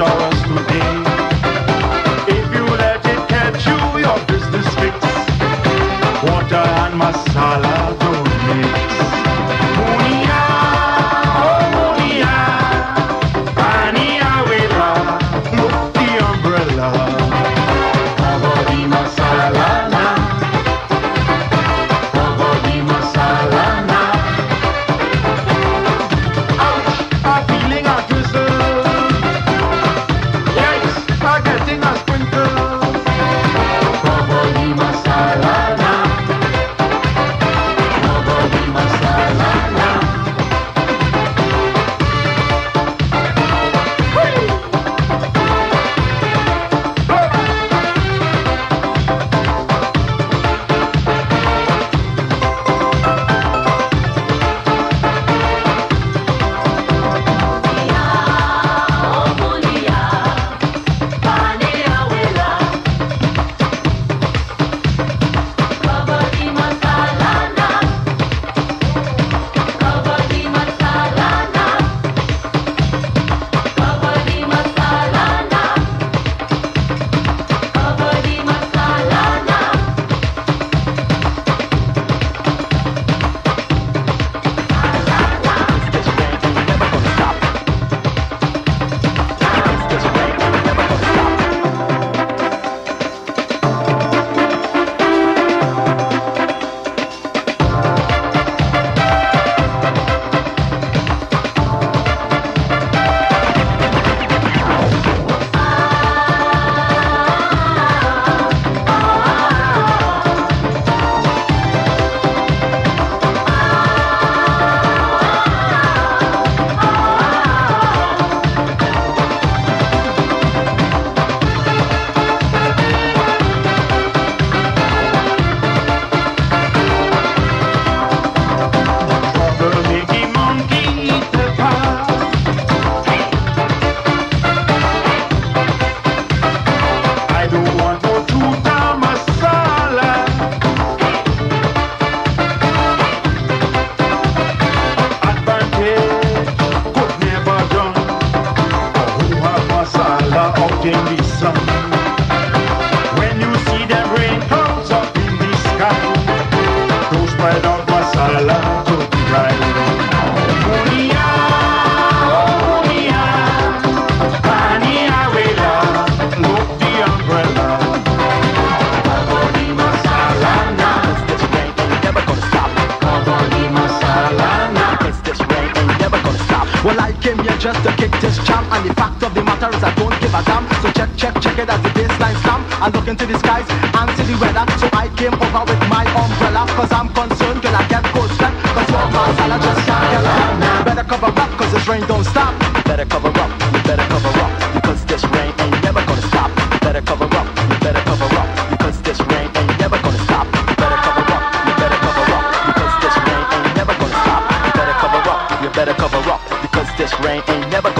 Show us today. acá. Tus manos más adelante, right. Well, I came here just to kick this jam And the fact of the matter is I don't give a damn. So check, check, check it as the baseline slam I look into the skies and see the weather. So over with my umbrella Cause I'm concerned, girl, I get cold sweat Cause your masala just can't get Better cover up, cause this rain don't stop. Better cover up, you better cover up Because this rain ain't never gonna stop. Better cover up, you better cover up Because this rain ain't never gonna stop. Better cover up, you better cover up Because this rain ain't never gonna stop. Better cover up, you better cover up Because this rain ain't never gonna stop